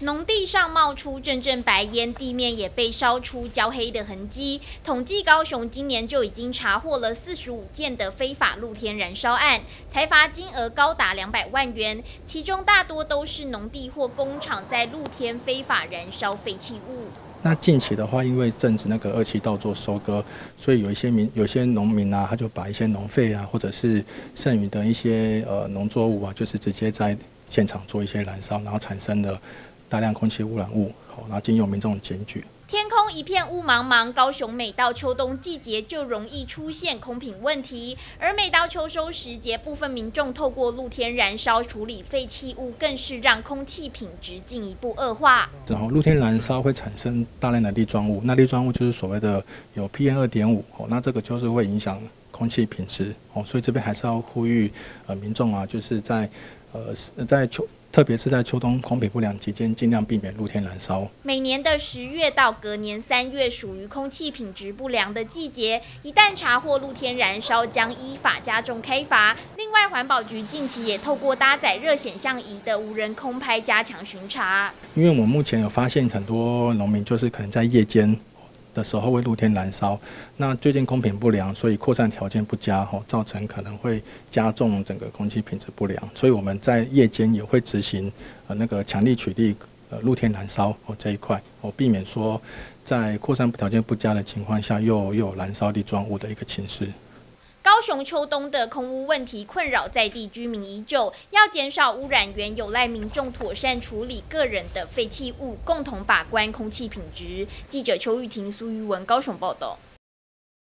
农地上冒出阵阵白烟，地面也被烧出焦黑的痕迹。统计高雄今年就已经查获了四十五件的非法露天燃烧案，财罚金额高达两百万元，其中大多都是农地或工厂在露天非法燃烧废弃物。那近期的话，因为正值那个二期稻作收割，所以有一些民、有些农民啊，他就把一些农废啊，或者是剩余的一些呃农作物啊，就是直接在现场做一些燃烧，然后产生了。大量空气污染物，好，然后经由民众检举。一片雾茫茫，高雄每到秋冬季节就容易出现空品问题，而每到秋收时节，部分民众透过露天燃烧处理废弃物，更是让空气品质进一步恶化。然后露天燃烧会产生大量的粒状物，那粒状物就是所谓的有 PM 二点五，哦，那这个就是会影响空气品质，哦，所以这边还是要呼吁呃民众啊，就是在呃在秋。特别是在秋冬空品不良期间，尽量避免露天燃烧。每年的十月到隔年三月属于空气品质不良的季节，一旦查获露天燃烧，将依法加重开罚。另外，环保局近期也透过搭载热显像仪的无人空拍加强巡查。因为我们目前有发现很多农民就是可能在夜间。的时候会露天燃烧，那最近空品不良，所以扩散条件不佳，吼，造成可能会加重整个空气品质不良，所以我们在夜间也会执行呃那个强力取缔呃露天燃烧哦这一块，哦避免说在扩散条件不佳的情况下又又有燃烧粒状物的一个侵蚀。高雄秋冬的空污问题困扰在地居民已久，要减少污染源，有赖民众妥善处理个人的废弃物，共同把关空气品质。记者邱玉婷、苏玉文高雄报道。